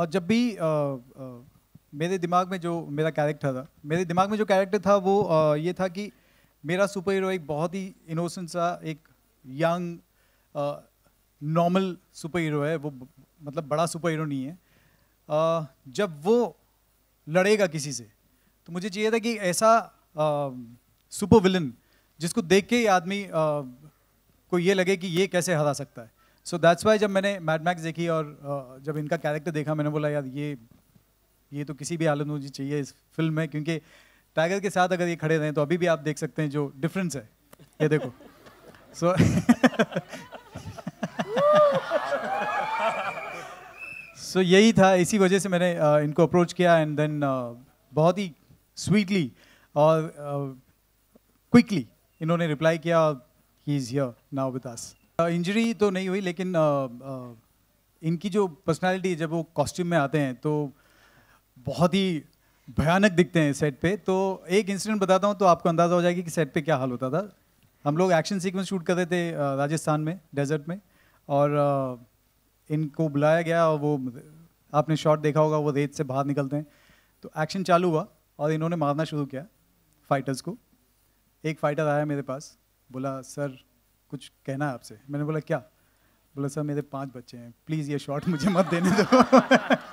और जब भी आ, आ, मेरे दिमाग में जो मेरा कैरेक्टर था मेरे दिमाग में जो कैरेक्टर था वो आ, ये था कि मेरा सुपर हीरो एक बहुत ही इनोसेंट सा एक यंग नॉर्मल सुपर हीरो है वो मतलब बड़ा सुपर हीरो नहीं है। आ, जब वो लड़ेगा किसी से तो मुझे चाहिए था कि ऐसा सुपर विलन जिसको देख के आदमी को ये लगे कि ये कैसे हरा सकता है। सो दैट्स वाई जब मैंने मैड मैक्स देखी और जब इनका कैरेक्टर देखा मैंने बोला यार ये ये तो किसी भी हालत मुझे चाहिए इस फ़िल्म में क्योंकि टाइगर के साथ अगर ये खड़े रहें तो अभी भी आप देख सकते हैं जो डिफरेंस है। ये देखो। सो सो so, यही था। इसी वजह से मैंने uh, इनको अप्रोच किया एंड देन uh, बहुत ही स्वीटली और क्विकली uh, इन्होंने रिप्लाई किया he is here now with us injury तो नहीं हुई लेकिन uh, uh, इनकी जो पर्सनालिटी जब वो कॉस्ट्यूम में आते हैं तो बहुत ही भयानक दिखते हैं सेट पे। तो एक इंसिडेंट बताता हूँ तो आपको अंदाज़ा हो जाएगी कि सेट पे क्या हाल होता था। हम लोग एक्शन सीक्वेंस शूट कर रहे थे राजस्थान में डेजर्ट में और इनको बुलाया गया और वो आपने शॉट देखा होगा वो रेत से बाहर निकलते हैं। तो एक्शन चालू हुआ और इन्होंने मारना शुरू किया फाइटर्स को। एक फाइटर आया मेरे पास बोला सर कुछ कहना है आपसे? मैंने बोला, क्या? बोला, सर, मेरे पाँच बच्चे हैं। प्लीज़ ये शॉट मुझे मत देने दो।